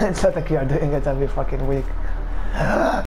it's not like you're doing it every fucking week.